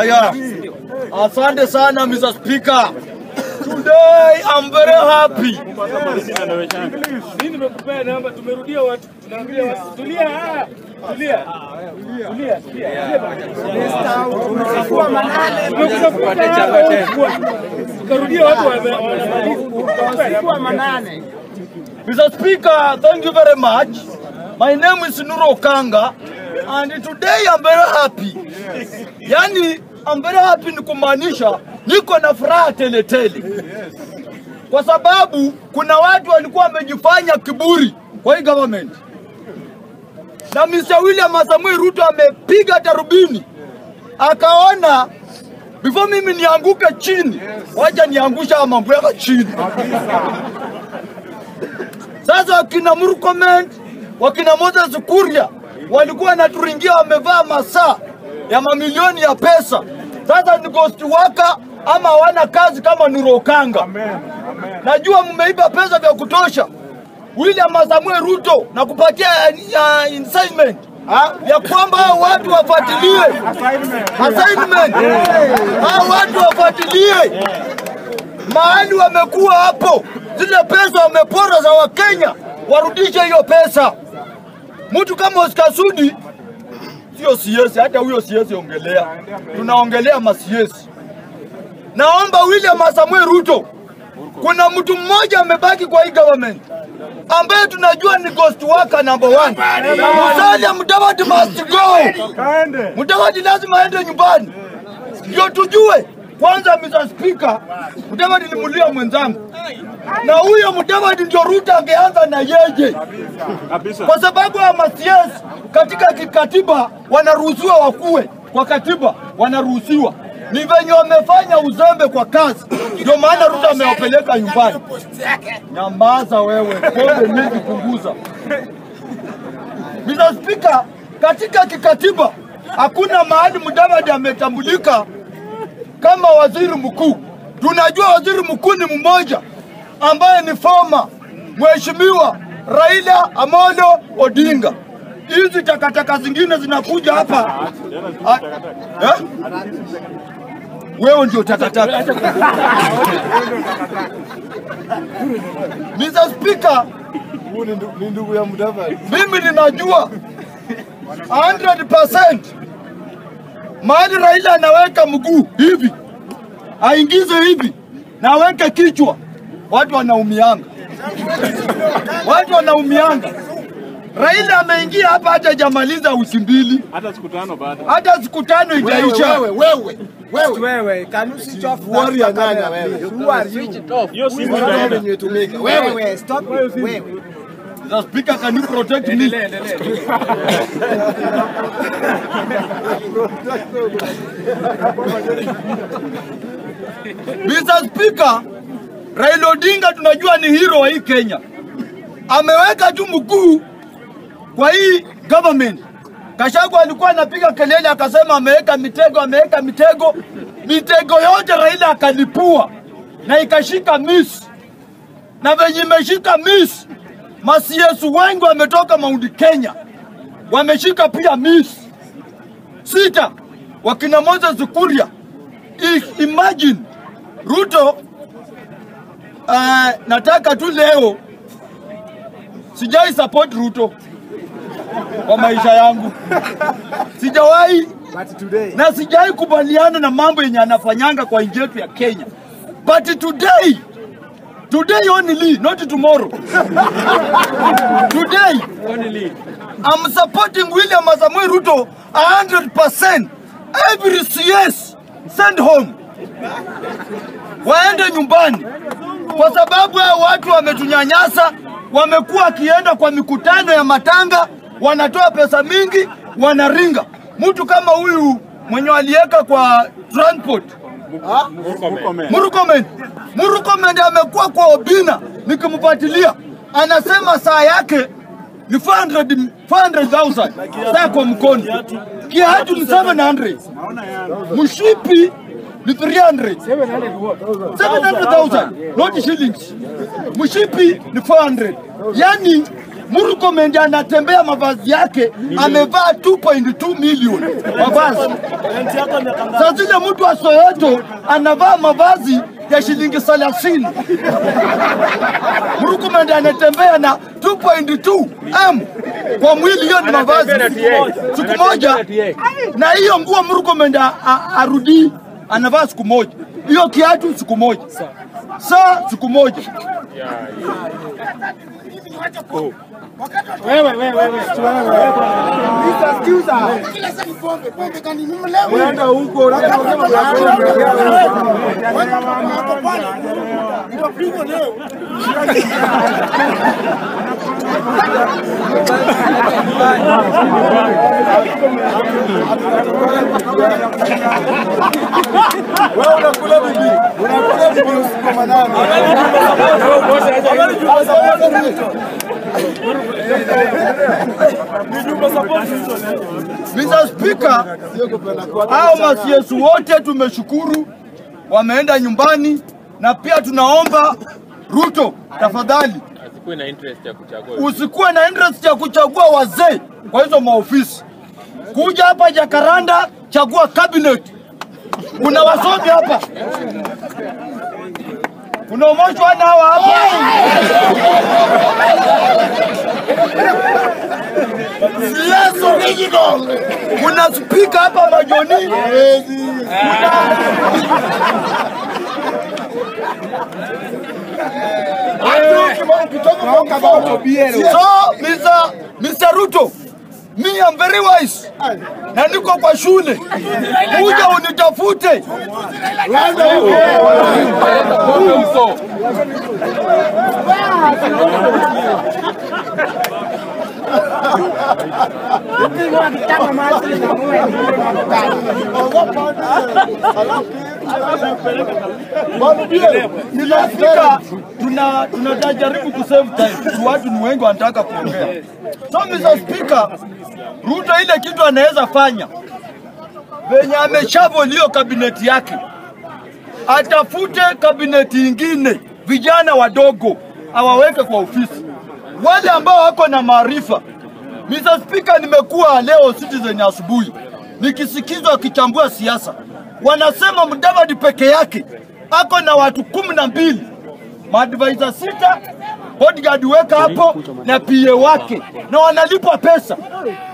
Haya, asante sana Mr. Speaker. Today I'm very happy. Mr. Speaker, thank you very much. My name is Nuro Kanga and today I'm very happy. Yani, I'm hapi ni kumaanisha niko na furaha tele tele. Kwa sababu kuna watu walikuwa wamejifanya kiburi kwa hii government. Na Mr. William Samoei Ruto amepiga tarubini akaona before mimi nianguke chini, wacha niangusha mambo yako chini. Sasa wakina Murkomen, wakina Moses Kuria walikuwa wanaturingia wamevaa masaa ya mamilioni ya pesa. Sasa ni ghost worker ama hawana kazi kama Nurokanga. Najua mmeiba pesa vya kutosha. William Samuel Ruto na kupatia uh, incitement ya kwamba hao watu wafuatilie assignment, hao watu wafuatilie mahali wamekuwa hapo, zile pesa wamepora za Wakenya, warudishe hiyo pesa. Mtu kama Oscar Sudi sio siesi, hata huyo siesi ongelea, tunaongelea masiesi. Naomba William Samuel Ruto, kuna mtu mmoja amebaki kwa hii government ambaye tunajua ni ghost worker number one. Musalia Mudavadi must go. Mudavadi lazima aende nyumbani, ndio tujue kwanza. Mr. Speaker, Mudavadi ni mulia mwenzangu, na huyo Mudavadi ndio Ruto angeanza na yeye, kwa sababu ya masiasi katika kikatiba wanaruhusiwa wakuwe kwa katiba, wanaruhusiwa ni venye wamefanya uzembe kwa kazi, ndio maana Ruto amewapeleka nyumbani. Nyamaza wewe, pombe mingi punguza. Mr. Speaker, katika kikatiba hakuna mahali Mudavadi ametambulika kama waziri mkuu. Tunajua waziri mkuu ni mmoja ambaye ni foma Mheshimiwa Raila Amolo Odinga. Hizi takataka zingine zinakuja hapa Ah, eh? Wewe ndio takataka. Mr. Speaker, Ni ndugu ya Mudavadi. mimi ninajua 100% mahali Raila anaweka mguu hivi aingize hivi na aweke kichwa, watu wanaumianga, watu wanaumianga. Raila ameingia hapa hata hajamaliza wiki mbili, Hata siku tano baada. hata siku tano ijaisha. Wewe, wewe, wewe. Wewe, can you switch off Warrior that nani wewe? Who are you? Hiyo simu ndio. Wewe. Wewe, stop. Wewe. The speaker, can you protect me? Mr. Speaker, Raila Odinga tunajua ni hero wa hii Kenya. Ameweka tu mguu kwa hii government. kashaku alikuwa anapiga kelele akasema ameweka mitego, ameweka mitego. Mitego yote Raila akalipua na ikashika miss na venye imeshika miss, masiesu wengi wametoka Mount Kenya wameshika pia miss sita, wakina Moses Kuria. Imagine Ruto. Uh, nataka tu leo, sijai support Ruto kwa maisha yangu, sijawahi na sijai kubaliana na mambo yenye anafanyanga kwa nchi yetu ya Kenya, but today today only not tomorrow. Today only. I'm supporting William Samoei Ruto 100% every CS send home. Waende nyumbani kwa sababu hao watu wametunyanyasa, wamekuwa wakienda kwa mikutano ya matanga, wanatoa pesa mingi, wanaringa. Mtu kama huyu mwenye aliweka kwa transport Murkomen, Murkomen amekuwa kwa Obina, nikimfuatilia. Anasema saa yake ni 400 400,000 saa kwa mkono, kiatu ni 700, mshipi ni 300 700,000 not shillings, mshipi ni 400. Yani Murkomen anatembea mavazi yake amevaa 2.2 milioni mavazi. Sasa zile mtu wa Soweto anavaa mavazi ya shilingi 30. Murkomen anatembea na 2.2 m kwa mwili, hiyo ni mavazi siku moja, na hiyo nguo Murkomen arudii anavaa siku moja, hiyo kiatu siku moja, saa siku moja. Wewe wewe Unaenda huko Wewe unakula unakula usiku manane. Mr. Speaker, hao masiesu wote tumeshukuru wameenda nyumbani, na pia tunaomba Ruto, tafadhali Asikuwe na interest ya kuchagua. usikuwe na interest ya kuchagua wazee kwa hizo maofisi. Kuja hapa Jakaranda, chagua cabinet. Kuna wasomi hapa, kuna umoja wana hawa hapa Yes, original. Kuna spika hapa Majoni. So, Mr. Mr. Ruto, me am very wise na niko kwa shule, kuja unitafute. Speaker, tuna tunajaribu kusave time. Watu ni wengi wanataka kuongea. So Mr. Speaker, Ruto ile kitu anaweza fanya venye ameshavoli hiyo kabineti yake, atafute kabineti ingine, vijana wadogo awaweke kwa ofisi, wale ambao wako na maarifa. Mr. Speaker, nimekuwa leo Citizen asubuhi nikisikizwa akichambua siasa, wanasema Mudavadi peke yake ako na watu kumi na mbili maadvisor sita, bodyguard weka hapo na PA wake, na wanalipwa pesa.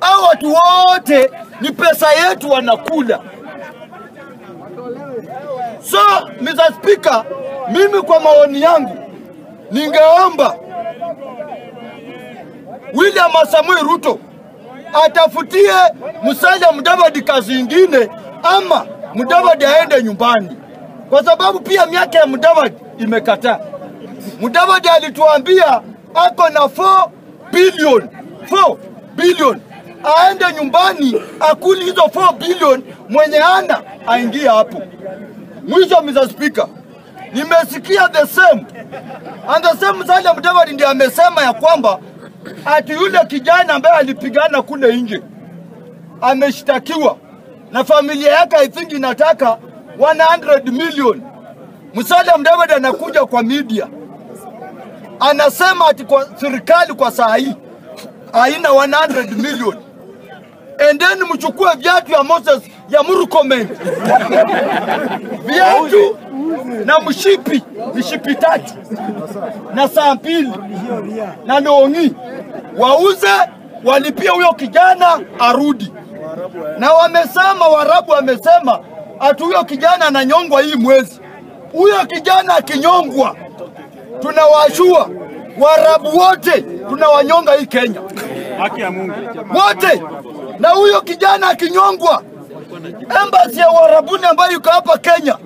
au watu wote ni pesa yetu wanakula. So Mr. Speaker, mimi kwa maoni yangu ningeomba William Samuel Ruto atafutie Musalia Mudavadi kazi ingine, ama Mudavadi aende nyumbani, kwa sababu pia miaka ya Mudavadi imekataa. Mudavadi alituambia ako na 4 billion 4 billion aende nyumbani akuli hizo 4 billion, mwenye ana aingie hapo. Mwisho, Mr. Speaker, nimesikia the same and the same Musalia Mudavadi ndiye amesema ya kwamba ati yule kijana ambaye alipigana kule nje ameshtakiwa na familia yake, I think inataka 100 million. Musalia Mudavadi anakuja kwa media anasema ati kwa serikali kwa saa hii haina 100 million. Endeni mchukue viatu ya Moses ya Murkomen, viatu na mshipi, mishipi tatu na saa mbili na longi, wauze walipie huyo kijana arudi. Na wamesema warabu wamesema ati huyo kijana ananyongwa hii mwezi. Huyo kijana akinyongwa, tunawashua warabu wote tunawanyonga hii Kenya. Haki ya Mungu. wote, na huyo kijana akinyongwa, embasi ya Uarabuni ambayo yuko hapa Kenya,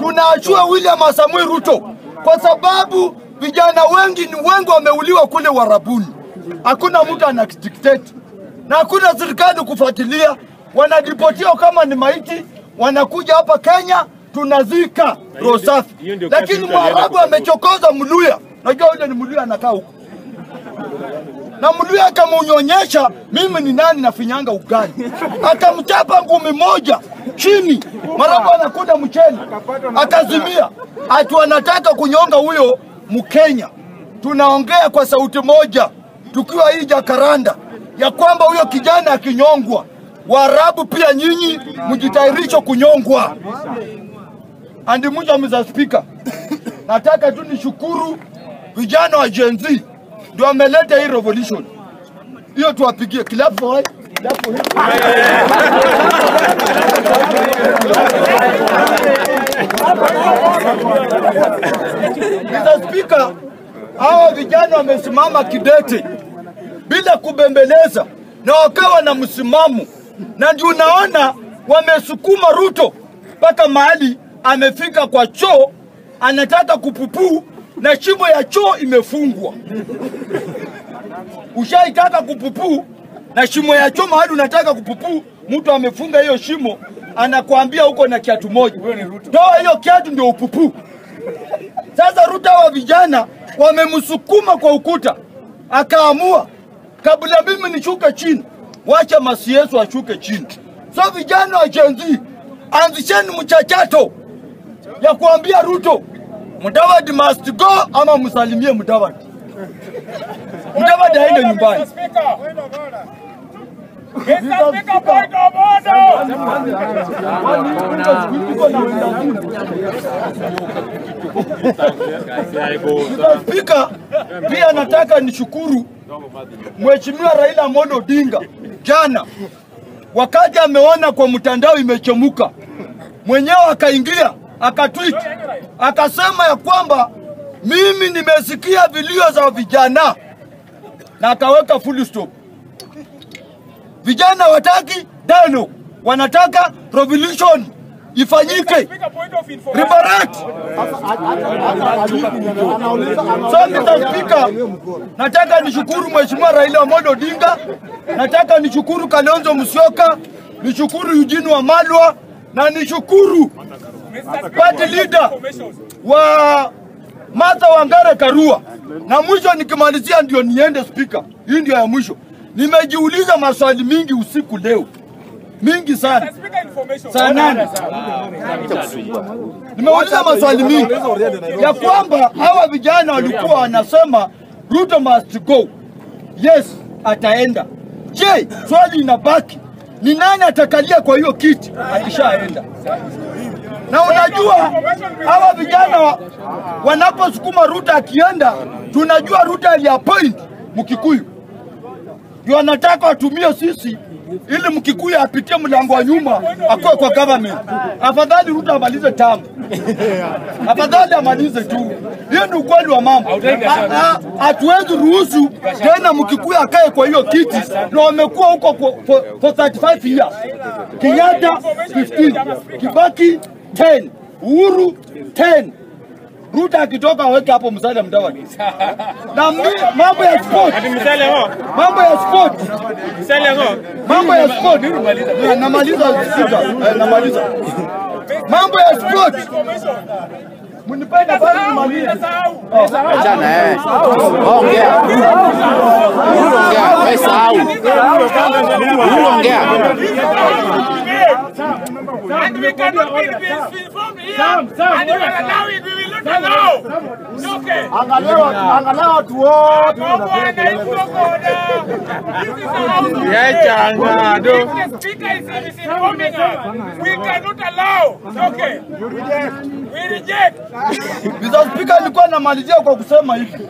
tunaachua William Samuel Ruto. Kwa sababu vijana wengi ni wengi wameuliwa kule warabuni Hakuna mtu ana dictate na hakuna serikali kufuatilia, wanaripotiwa kama ni maiti, wanakuja hapa Kenya tunazika. Roho safi, lakini Mwarabu amechokoza Mluya. Najua yule ni Mluya anakaa huko. Na Mluya akamunyonyesha mimi ni nani na finyanga ugani akamchapa ngumi moja chini, Mwarabu anakuda mcheni akazimia. Ati wanataka kunyonga huyo Mkenya. Tunaongea kwa sauti moja, tukiwa hii Jakaranda ya kwamba huyo kijana akinyongwa, Waarabu pia nyinyi mjitayarishe kunyongwa. Andi mwisho, Mr. spika nataka tu nishukuru vijana wa Gen Z ndio wameleta hii revolution hiyo, tuwapigie clap for. Clap for. Mr. Speaker, hawa vijana wamesimama kidete bila kubembeleza na wakawa na msimamo, na ndio unaona wamesukuma Ruto mpaka mahali amefika kwa choo, anataka kupupuu na shimo ya choo imefungwa. Ushaitaka kupupuu na shimo ya choo mahali unataka kupupuu, mtu amefunga hiyo shimo, anakuambia huko na kiatu moja, toa hiyo kiatu ndio upupuu. Sasa Ruto wa vijana wamemsukuma kwa ukuta, akaamua kabla mimi nishuke chini, wacha masi Yesu ashuke chini. So vijana wa Gen Z, anzisheni mchachato ya kuambia Ruto Mudavadi must go ama msalimie Mudavadi. Mudavadi aende nyumbani. Spika, pia nataka nishukuru Mheshimiwa Raila Amolo Odinga jana, wakati ameona kwa mtandao imechemuka, mwenyewe akaingia akatweet akasema ya kwamba mimi nimesikia vilio za vijana na akaweka full stop. Vijana wataki dialogue, wanataka revolution ifanyike. Ribarat So Mr. Speaker, nataka nishukuru Mheshimiwa Raila Amolo Odinga, nataka nishukuru Kalonzo Musyoka, nishukuru Eugene Wamalwa. Na nishukuru party leader wa Martha Wangare Karua. Na mwisho nikimalizia, ndio niende spika, hii ndio ya mwisho. Nimejiuliza maswali mingi usiku leo, mingi sana, nimeuliza maswali mingi ya kwamba hawa vijana walikuwa wanasema Ruto must go. Yes, ataenda. Je, swali inabaki ni nani atakalia kwa hiyo kiti akishaenda? Na unajua hawa vijana wa, wanaposukuma Ruto akienda, tunajua Ruto aliappoint Mkikuyu ndio anataka watumie sisi ili Mkikuyu apitie mlango wa nyuma akuwe kwa government. Afadhali Ruto amalize tamu, afadhali amalize tu. Hiyo ni ukweli wa mambo. Ha- ha- Hatuwezi ruhusu tena Mkikuyu akae kwa hiyo kiti, na wamekuwa huko for 35 years. Kenyatta 15, Kibaki 10, Uhuru 10, Ruto akitoka aweke hapo Musalia Mudavadi. Na mambo ya sport, mambo ya sport mambo ya sport Na- namaliza sita, eh, namaliza mambo ya sport mnipende bali nimalize Achana eh. Ongea. Ongea. Wewe sahau. Ongea. And we cannot be informed here. And you will allow it. We will Angalia watu wote Go Bwana, it's no order. This is a house of Yeah, changa, do. If the speaker is misinforming us, we cannot allow. It's okay. We reject. Mr. Speaker, nilikuwa namalizia kwa kusema hivi,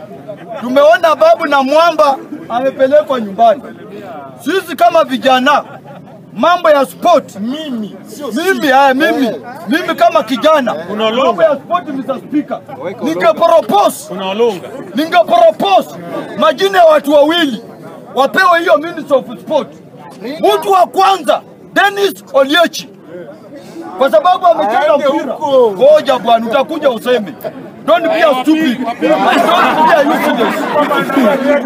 tumeona babu na mwamba amepelekwa nyumbani. Sisi kama vijana, mambo ya sport. Mimi mimi haya mimi mimi kama kijana, mambo ya sport Mr. Speaker, ningepropose. Ninge ningepropose. Majina ya watu wawili. Wapewe hiyo Minister of Sport. Mtu wa kwanza Dennis Oliechi. Kwa sababu amecheza mpira. Ngoja bwana, utakuja useme. Don't be a stupid. Don't be a useless.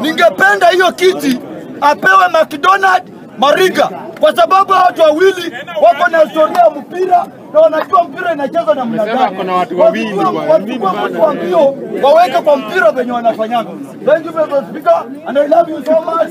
Ningependa hiyo kiti apewe McDonald Mariga kwa sababu watu wawili wako na historia ya mpira na wanajua mpira inacheza na gani. kuna watu wawili Wachukue- mtu wa mbio waweke kwa mpira venye wanafanyaga. Thank you Mr. Speaker and I love you so much.